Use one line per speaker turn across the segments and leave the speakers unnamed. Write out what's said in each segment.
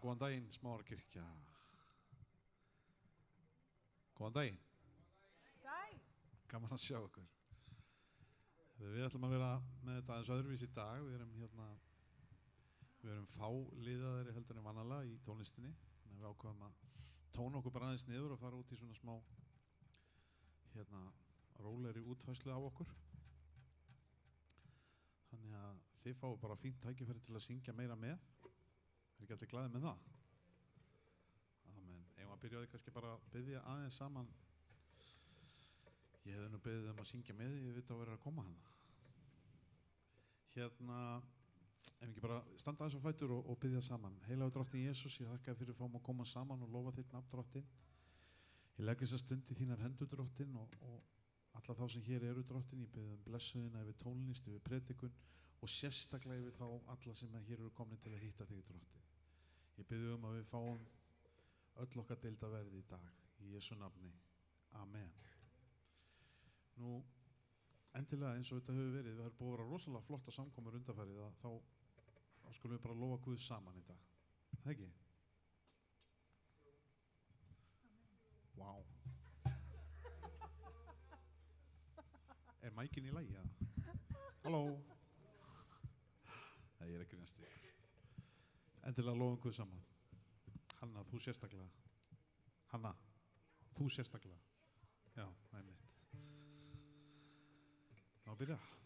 Góðan daginn, Smárkirkja. Góðan daginn,
Dæ.
gaman að sjá ykkur. Við ætlum að vera með þetta aðeins öðruvís í dag. Við erum hérna, við erum fáliðaðari heldur en vanalega í tónlistinni. Þannig að við ákveðum að tóna okkur bara aðeins niður og fara út í svona smá, hérna, róleri útfæslu á okkur. Þannig að þið fáu bara fínt tækifæri til að syngja meira með. Ekki allir glæðið með það? Amen. Ef maður byrjaði kannski bara að byggja aðeins saman. Ég hefði nú beðið um að syngja með, ég veit að vera að koma hana. Hérna, ef ekki bara standa aðeins á fætur og, og byggja saman. Heilaðu drottin Jésús, ég þakka fyrir að fáum að koma saman og lofa þitt nafn drottin. Ég legg þess að stund í þínar hendur drottin og, og alla þá sem hér eru drottin, ég beðið um blessuðina yfir tónlist, yfir predikun og sérstaklega yfir þá alla sem hér eru komin til að hitta þig drottin. Ég byrðu um að við fáum öll okkar deilda verði í dag í Jésu nafni. Amen. Nú, endilega eins og þetta hefur verið, við höfum búið að vera rosalega flotta samkomur undarfærið að þá, þá skulum við bara lofa Guð saman í dag. Það ekki? Vá. Er mækin í lægi? Halló? Nei, ég er ekki næst ykkur. Endilega lofum Guð saman. Hanna, þú sérstaklega. Hanna, þú sérstaklega. Já, það er mitt. Ná, byrja.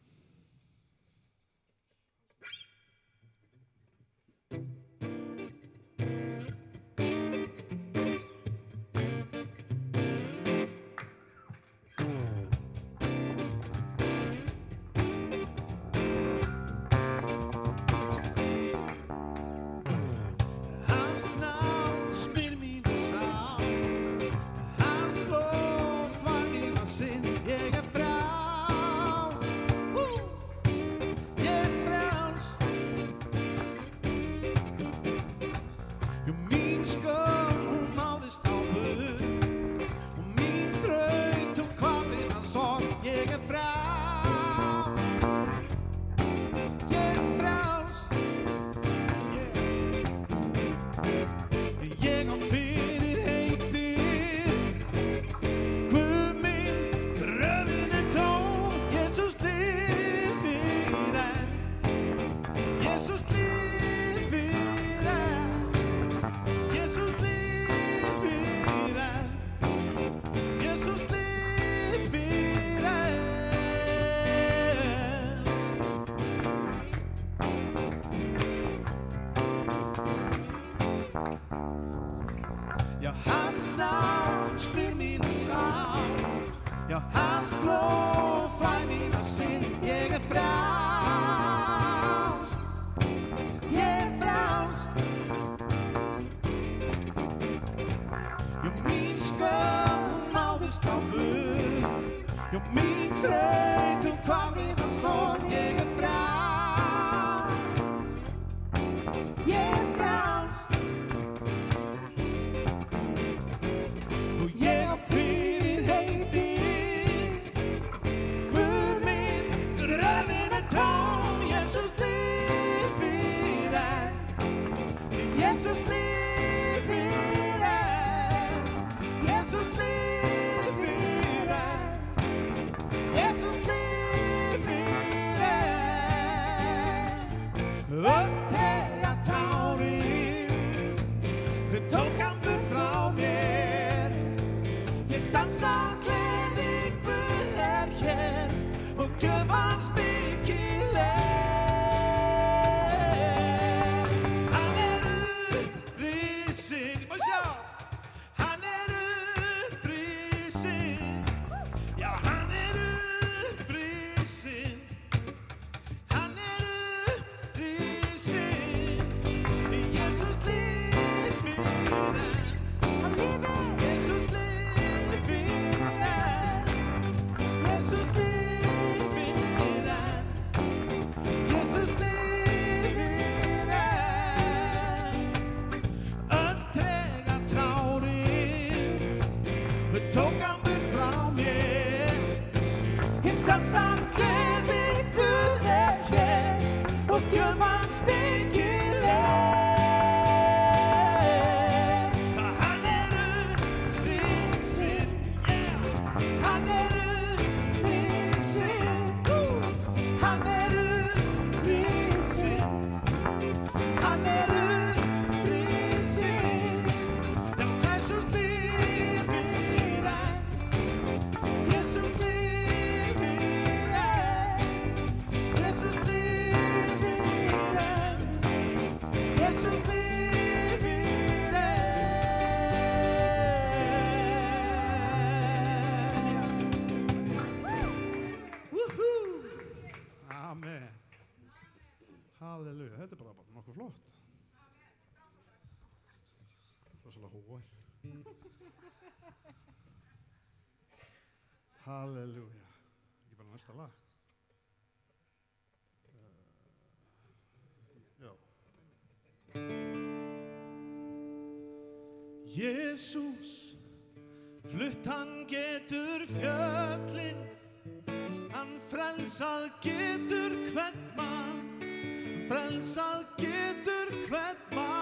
Já, hans nafn spyr mínu sál. Já, hans blóð fær mínu sinn. Ég er frjáls. Ég er frjáls. Já, mín skömm hún náðist á burt Já, Halleluja. Ekki bara næsta lag. Eh, uh, Jésús, flutt hann getur fjöllin, hann frelsað getur hvern mann, frelsað getur hvern mann.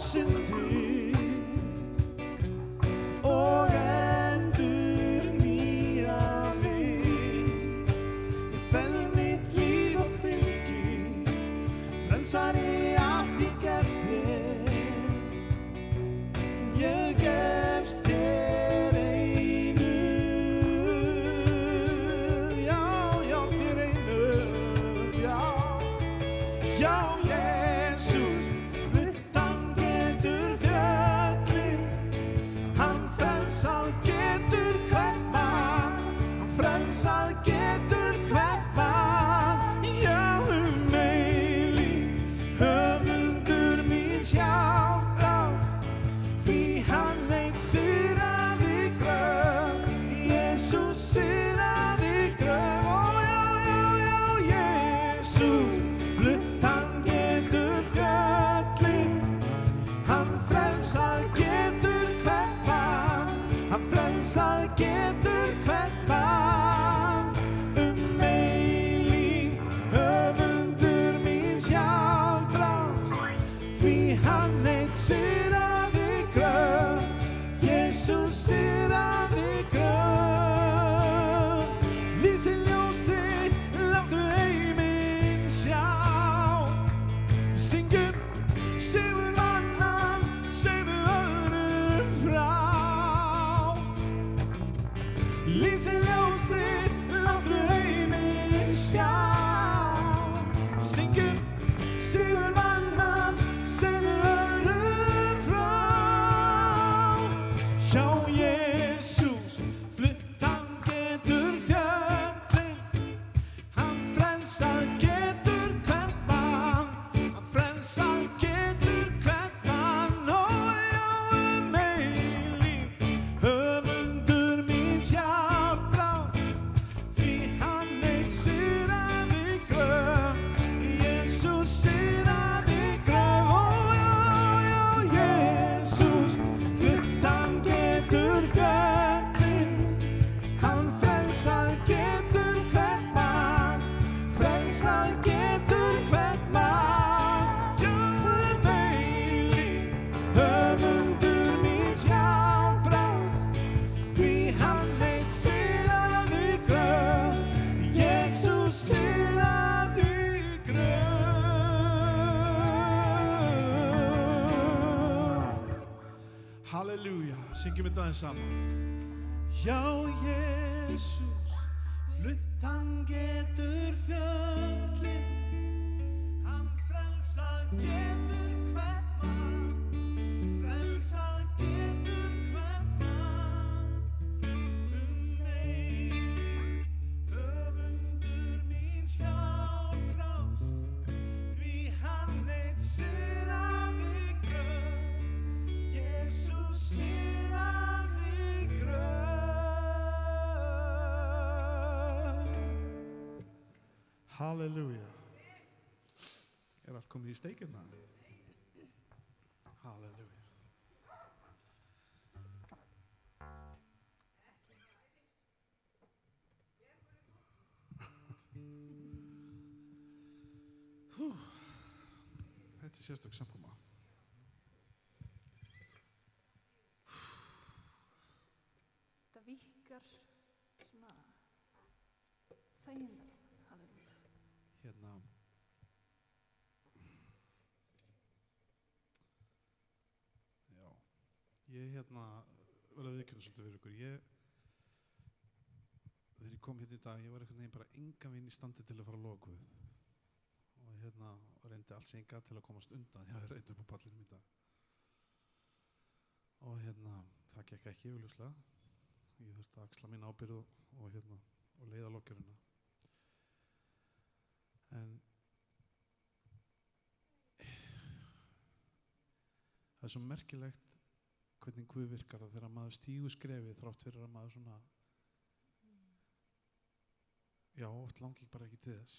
şimdi aðeins saman. Já, Jésús, fluttan getur fjöllin, hann frelsa getur Halleluja. Er allt komið í steikina? Halleluja. Hú. Þetta er sérstök samkoma.
Þetta virkar svona þægindan. Halleluja.
Hérna. Já. Ég hérna, viðkjörnum svolítið fyrir ykkur. Ég, þegar ég kom hérna í dag, ég var einhvern veginn bara enga vinn í standi til að fara að loka Guð. Og hérna, og reyndi ég gat til að komast undan. Ég hafði reynd upp á pallinum í dag. Og hérna, það gekk ekki yfirljuslega. Ég þurfti að axla mín ábyrð og hérna, og leiða lokjöruna. En það er svo merkilegt hvernig Guð virkar að þegar maður stígu skrefið þrátt fyrir að maður svona já, oft langi ég bara ekki til þess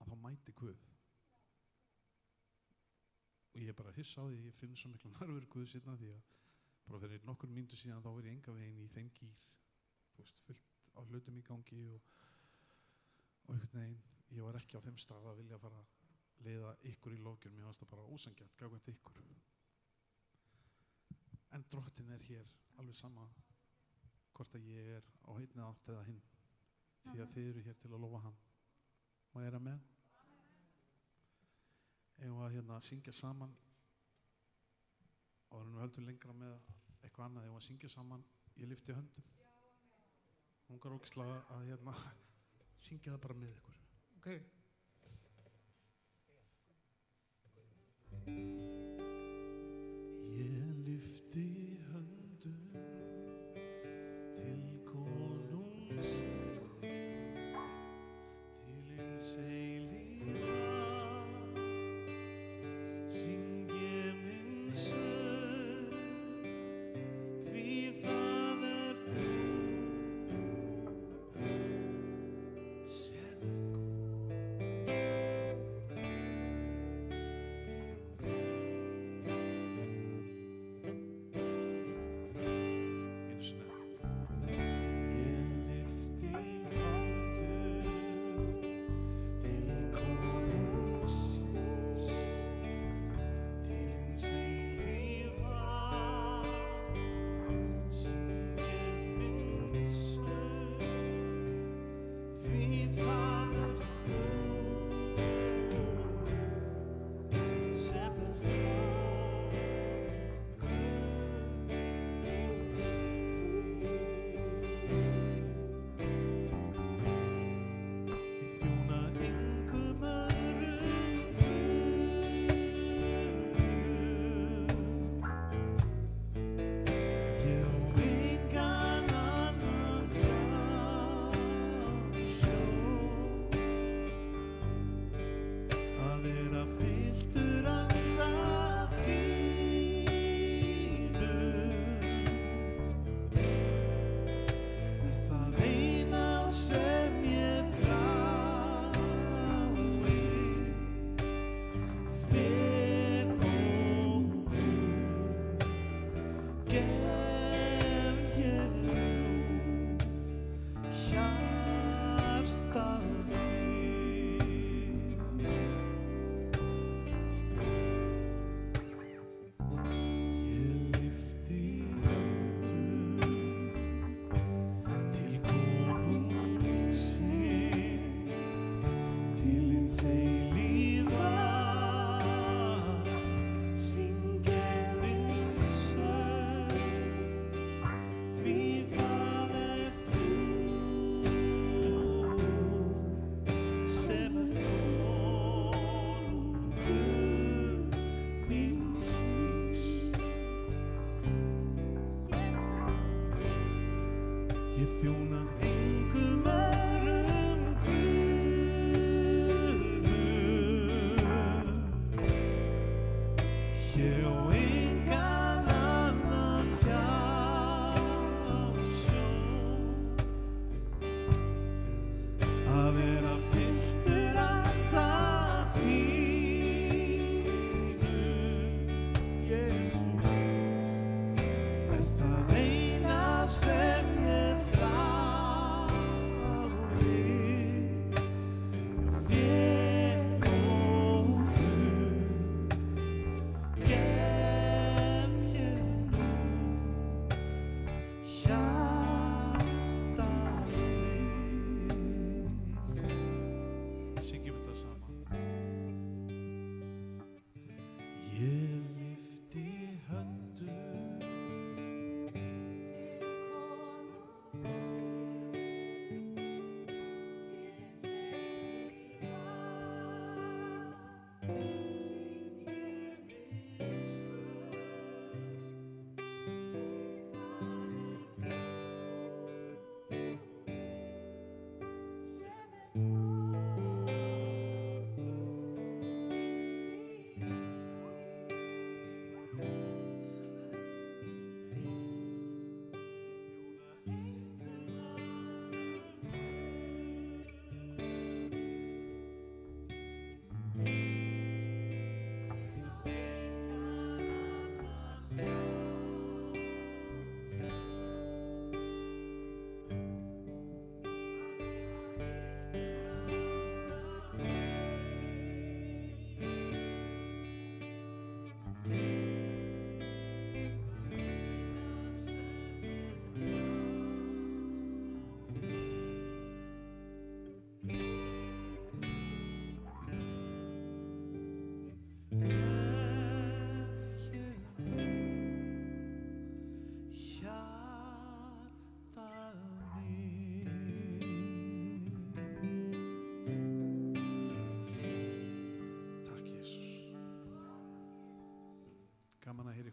að þá mæti Guð. Og ég er bara hissa á því ég finn svo mikla nærveru Guð sérna því að bara fyrir nokkur mínútu síðan þá er ég enga veginn í þeim gýr þú veist, fullt á hlutum í gangi og, og einhvern veginn ég var ekki á þeim stað að vilja fara að leiða ykkur í lókjur mér varst það bara ósangjart gagvænt ykkur en drottin er hér alveg sama hvort að ég er á heitni átt eða hinn því að þið eru hér til að lofa hann. Og er að með við að hérna syngja saman? Og við heldur lengra með eitthvað annað? Við að syngja saman? Ég lyfti höndum. Hún gar ógislega að hérna syngja það bara með ykkur. Ok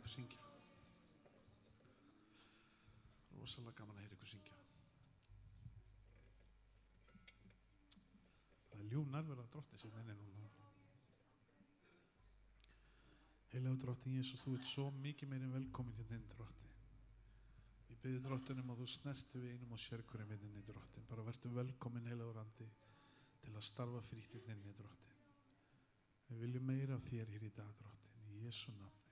ykkur syngja Rosalega gaman að heyra ykkur syngja Það er ljúm nærverða drotti sem þenni núna Heilaðu drottin Jésu, þú ert svo mikið meirinn velkomin hérna inn drotti. Ég byrði drottinum að þú snerti við einum og sérkurinn við inni drottin. Bara verður velkomin heilaður andi til að starfa frýtt hérna inni drottin. Við viljum meira af þér hér í dag drottin, í Jésu nafni.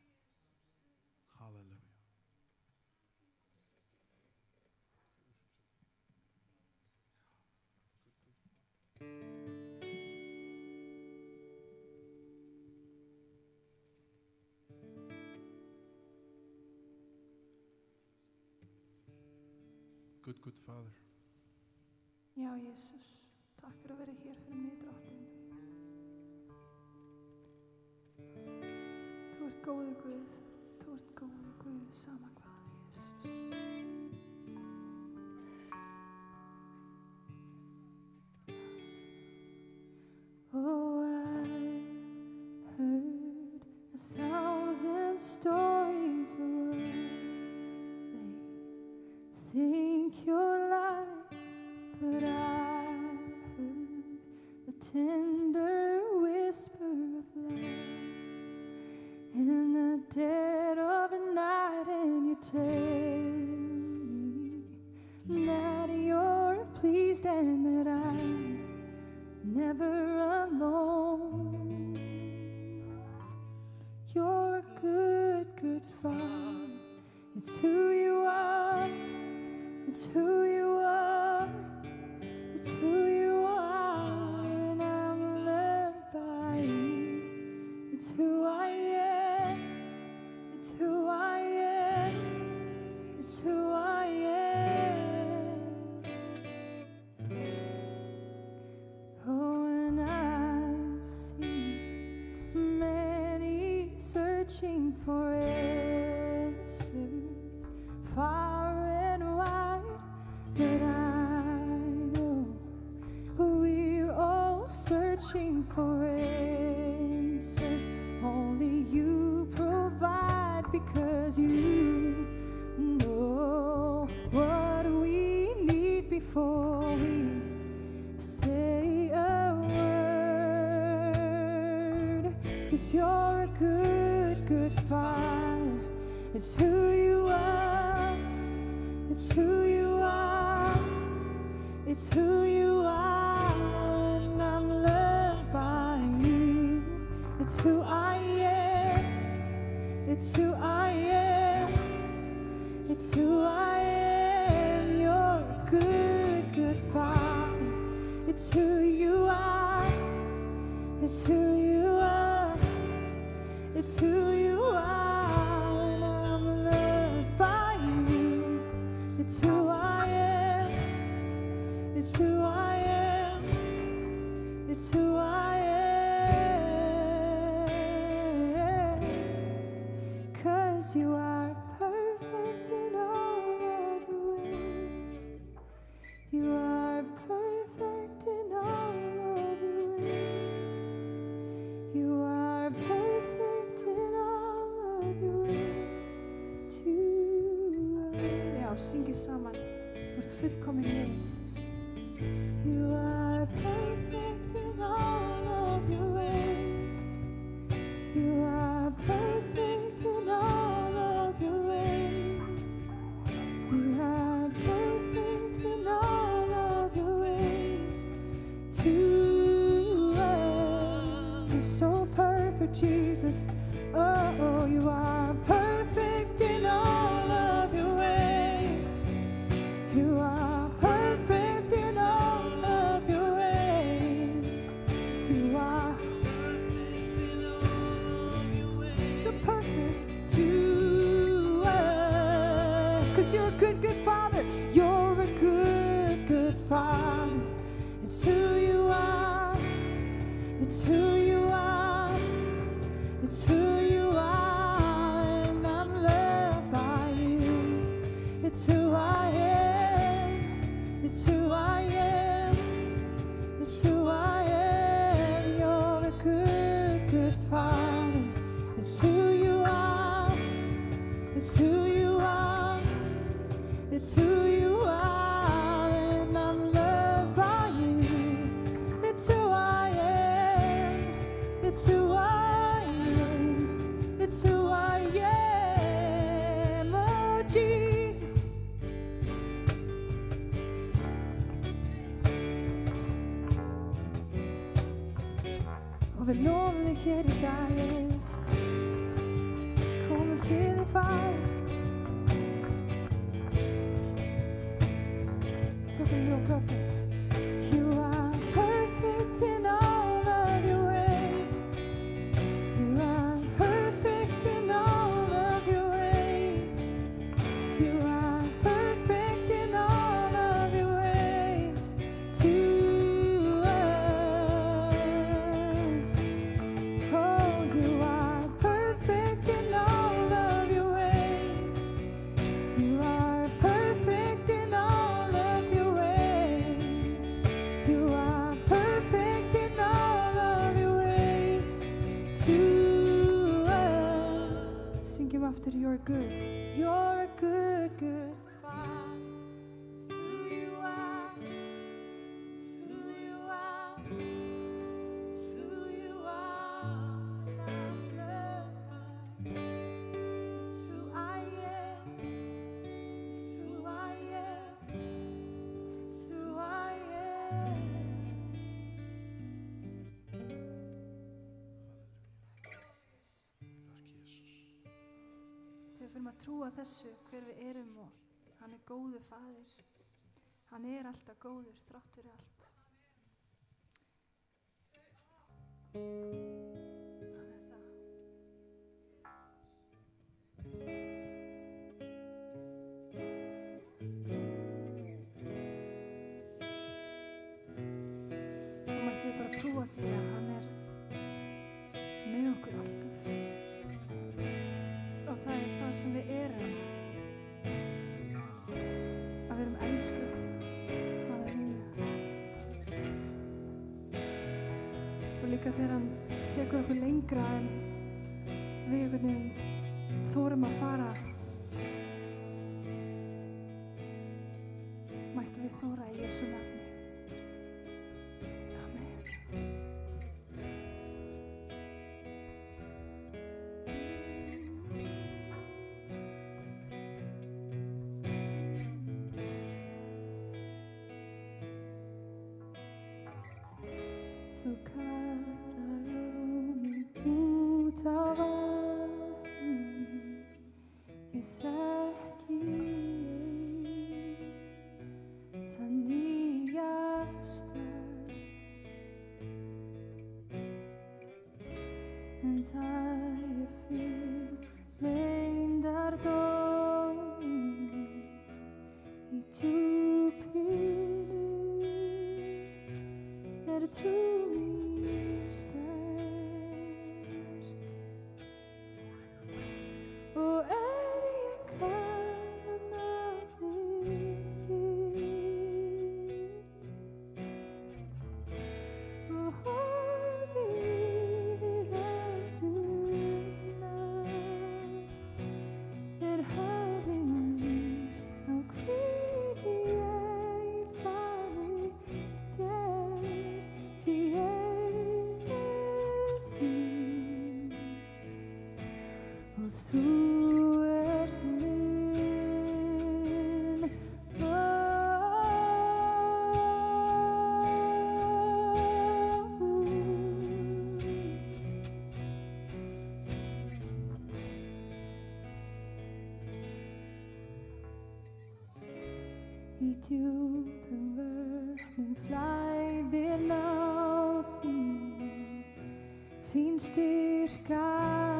Good, good Father.
Já, Jésús, takk fyrir að vera hér fyrir mig, drottin. Þú ert góðu Guð, þú ert góðu Guð, sama hvað, Jésús. Tell me that you're pleased and that I'm never alone. You're a good, good father. It's who you are. It's who for answers. Only you provide because you know what we need before we say a word. Cause you're a good, good father. It's who who I am. It's who I am. You're a good, good Father. It's who you are. It's who you are. It's who chilly fires. To the little prophets. for good. við fyrir að trúa þessu hver við erum og hann er góðu fadir hann er alltaf góður þrátt fyrir allt. líka þegar hann tekur okkur lengra en við einhvern veginn þórum að fara mættu við þóra í Jésu nafn to come. í djúpum vörnum flæðir náð þín. Þín styrka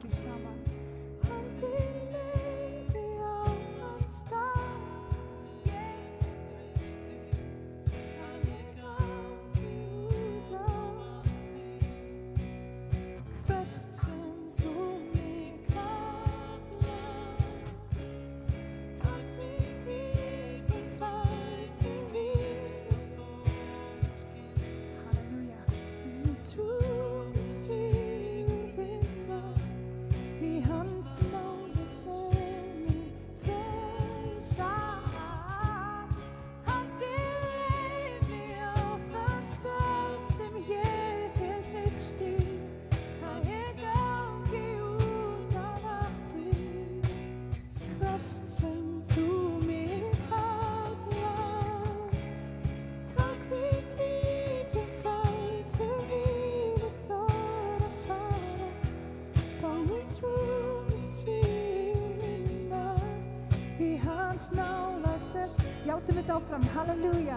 to someone. The ultimate þetta áfram, halleluja.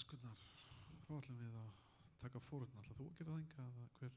elskunnar, þá ætlum við að taka fórun alltaf. Þú gerir það enga að hver